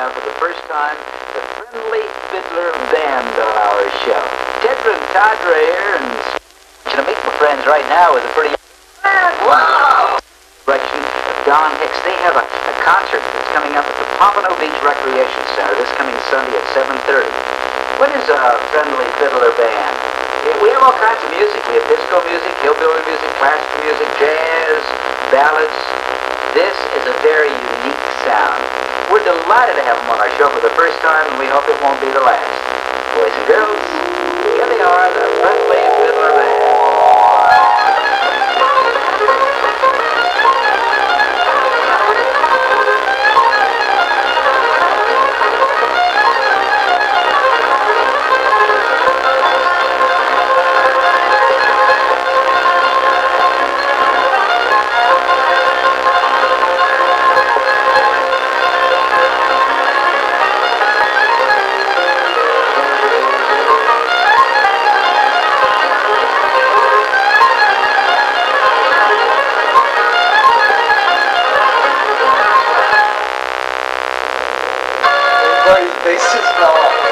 For the first time, the Friendly Fiddler Band on our show. Tetra and Tadra here, and I'm going to meet my friends right now with a pretty... Wow! Direction of Don Hicks. They have a, a concert that's coming up at the Pompano Beach Recreation Center this coming Sunday at 7.30. What is a Friendly Fiddler Band? We have all kinds of music. We have disco music, hillbilly music, classical music, jazz, ballads. This is a very unique sound. We're delighted to have them on our show for the first time, and we hope it won't be the last. Boys and girls, here they are, the Friendly Tem cisma lá.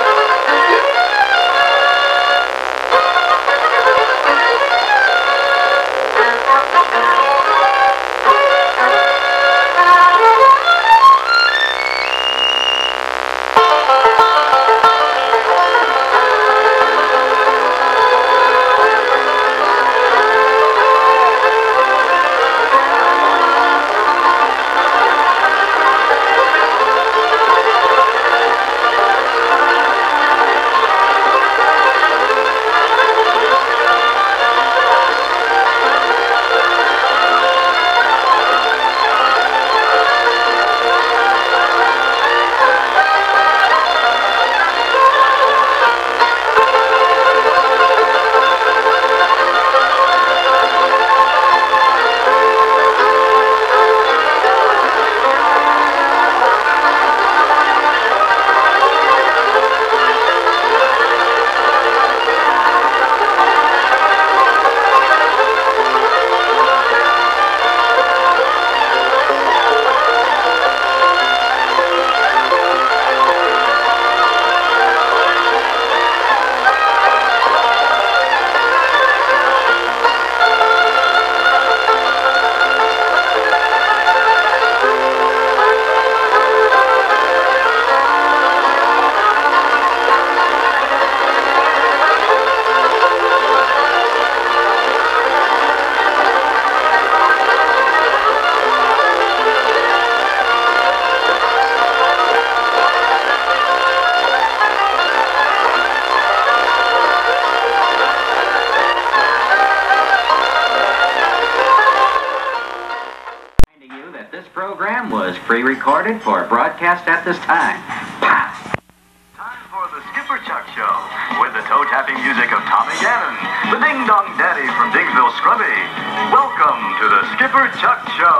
Pre-recorded for broadcast at this time. Pow! Time for the Skipper Chuck Show with the toe-tapping music of Tommy Gannon, the ding-dong daddy from Dingsville Scrubby. Welcome to the Skipper Chuck Show.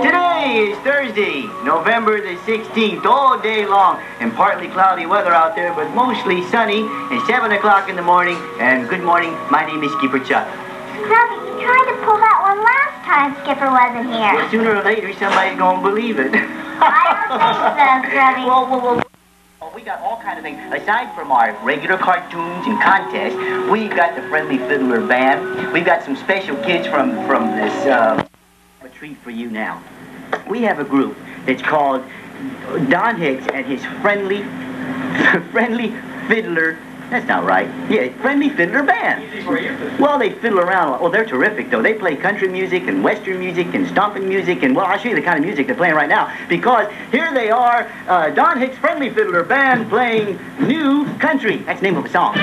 Today is Thursday, November the 16th, all day long, and partly cloudy weather out there, but mostly sunny, and 7 o'clock in the morning, and good morning, my name is Skipper Chuck. Scrubby, you tried to pull that one last time Skipper wasn't here. Well, sooner or later, somebody's gonna believe it. I don't think so. Whoa, whoa, whoa. Oh, We got all kind of things. Aside from our regular cartoons and contests, we've got the Friendly Fiddler Band. We've got some special kids from, from this, uh, a treat for you now. We have a group that's called Don Hicks and his Friendly, Friendly Fiddler That's not right. Yeah, Friendly Fiddler Band. Well, they fiddle around. Oh, they're terrific, though. They play country music and western music and stomping music. And, well, I'll show you the kind of music they're playing right now. Because here they are, uh, Don Hicks Friendly Fiddler Band playing New Country. That's the name of a song.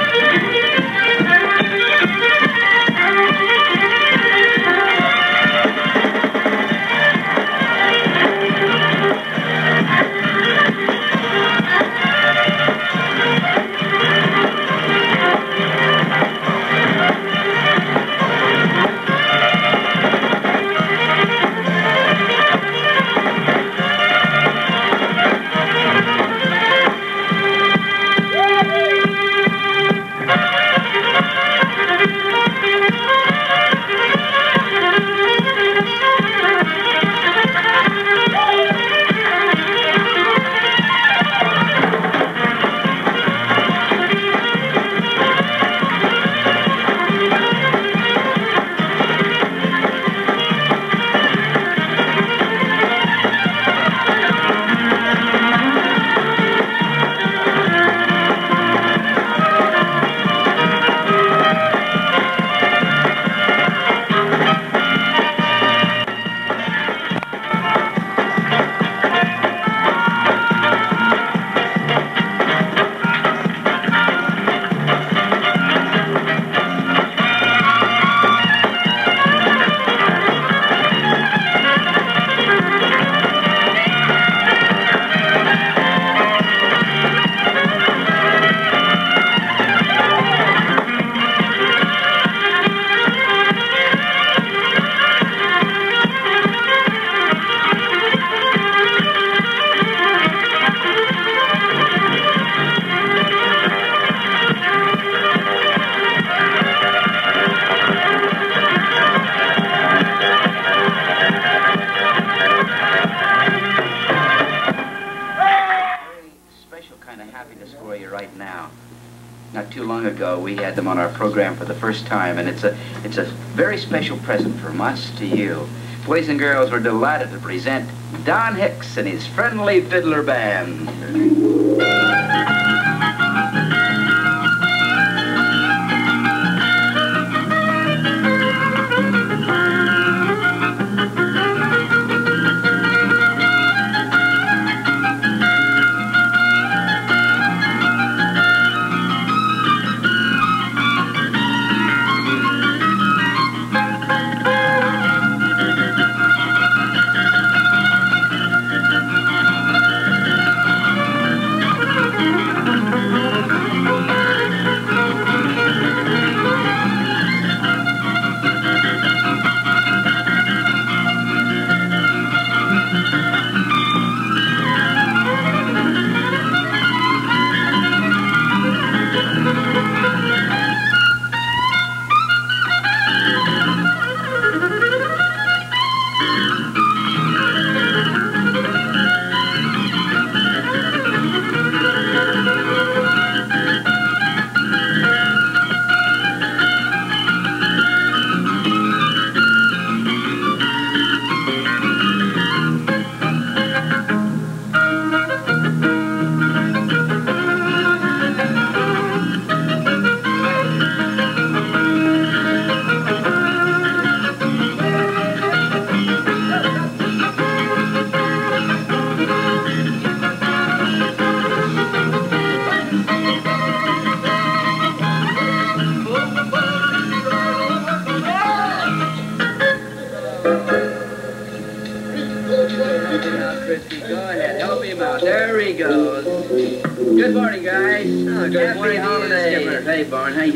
kind of happiness for you right now. Not too long ago, we had them on our program for the first time, and it's a, it's a very special present from us to you. Boys and girls, we're delighted to present Don Hicks and his Friendly Fiddler Band.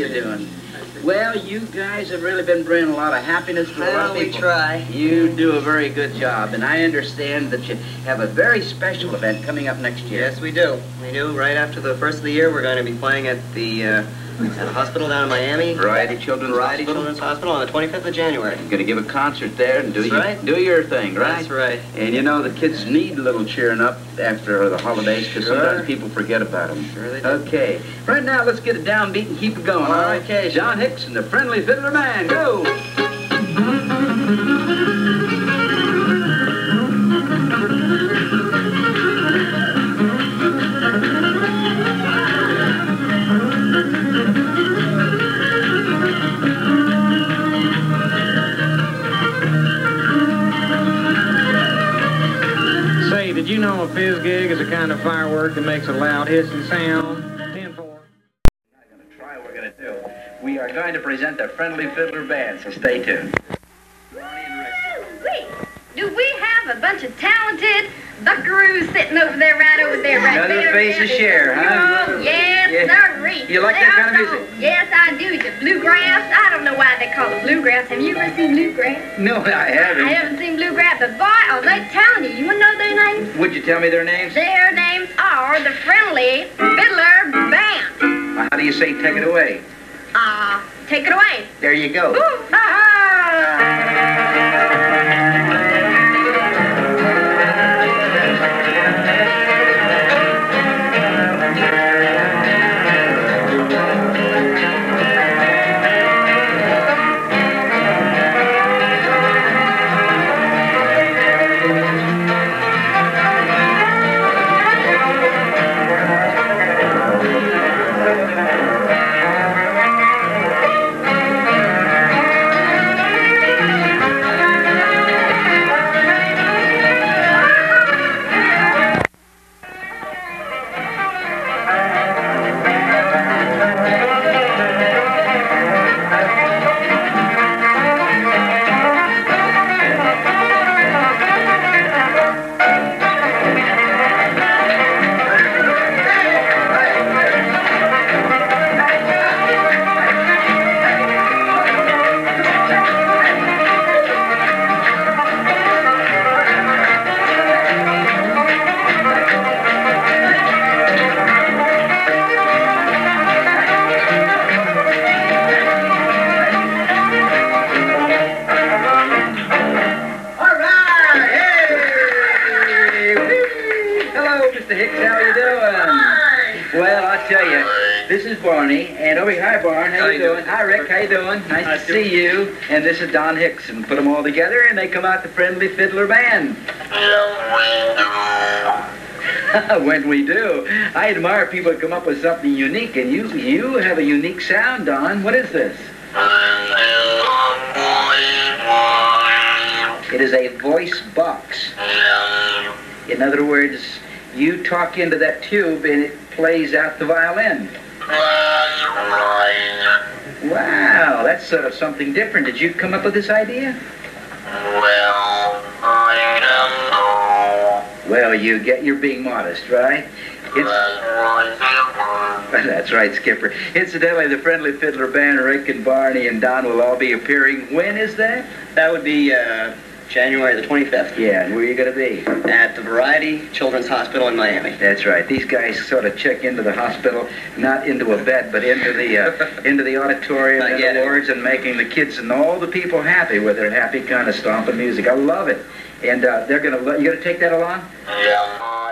Barn, how you doing? Well, you guys have really been bringing a lot of happiness to a lot Well, of we people. try. You do a very good job, and I understand that you have a very special event coming up next year. Yes, we do. We do. Right after the first of the year, we're going to be playing at the, uh, at a hospital down in Miami. Variety Children's Variety Hospital. Children's Hospital on the 25th of January. You're going to give a concert there and do, That's your, right. do your thing, right? That's right. And you know, the kids need a little cheering up after the holidays because Sure. sometimes people forget about them. Sure they do. Okay. Right now, let's get it downbeat and keep it going, all right? Okay. Don Hicks and the Friendly Fiddler Band, go! Mm-hmm. Did you know a fizgig is a kind of firework that makes a loud hissing sound? 10 4. We're going to try what we're going to do. We are going to present the Friendly Fiddler Band, so stay tuned. Wait, do we have a bunch of talented buckaroos sitting over there, right over there, right Another there? face of Cher, huh? Oh, yes, Yeah. sirree. You like They that kind of music? Yes, I do. Bluegrass. I don't know why they call it bluegrass. Have you ever seen bluegrass? No, I haven't. I haven't seen bluegrass, but boy, are they talented. You you want to know their names? Would you tell me their names? Their names are the Friendly Fiddler Band. How do you say take it away? Ah, take it away. There you go. Ooh, How you doing? Well, I tell you, This is Barney, and oh, over here, hi Barn, how, How you you doing? doing? Hi Rick, how you doing? Nice to see you. And this is Don Hickson. Put them all together, and they come out the Friendly Fiddler Band. when we do, I admire people that come up with something unique, and you you have a unique sound, Don. What is this? It is a voice box. In other words, you talk into that tube and it plays out the violin. Wow, that's sort of something different. Did you come up with this idea? Well, I don't know. well, you get you're being modest, right? That's right, Skipper. Incidentally, the Friendly Fiddler Band, Rick and Barney and Don will all be appearing. When is that? That would be uh, January the 25th Yeah, and where are you going to be? at the Variety Children's Hospital in Miami. That's right. These guys sort of check into the hospital, not into a bed, but into the uh, into the auditorium and the it. wards, and making the kids and all the people happy with their happy kind of stomping music. I love it, and uh, they're gonna. You gonna take that along? Yeah.